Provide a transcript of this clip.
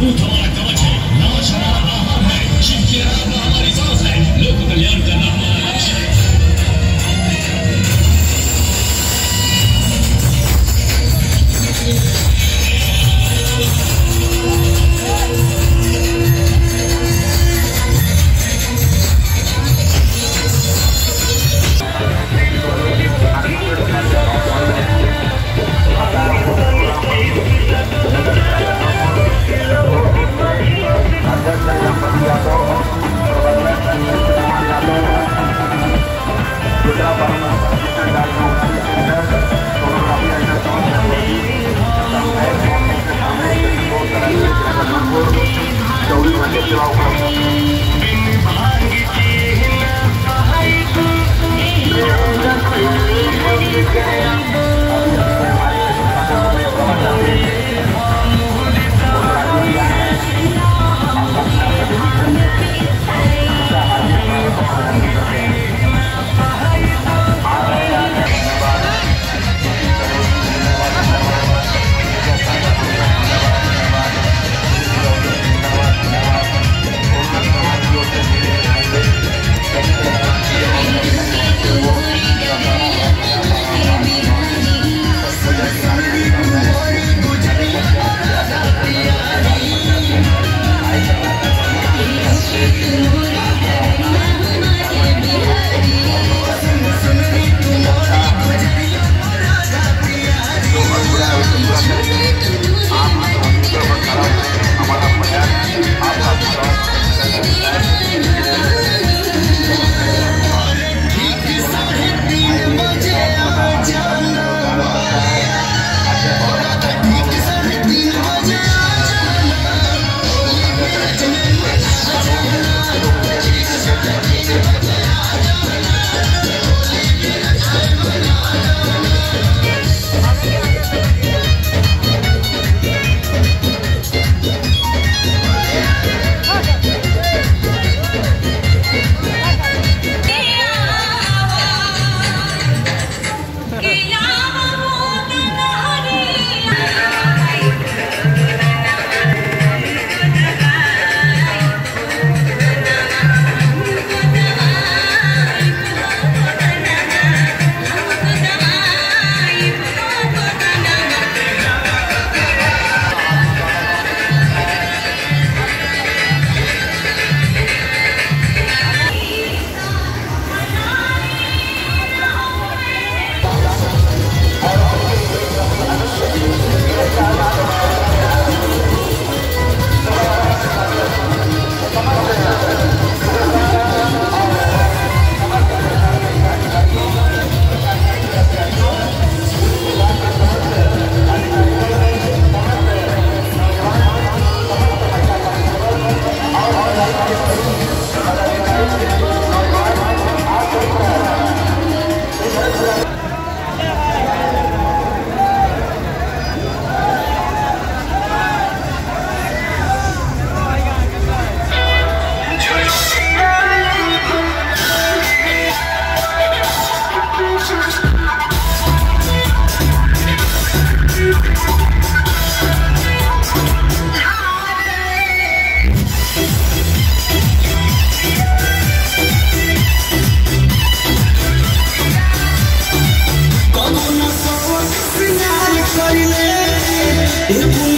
Mutalak. Yeah. Rumah masalah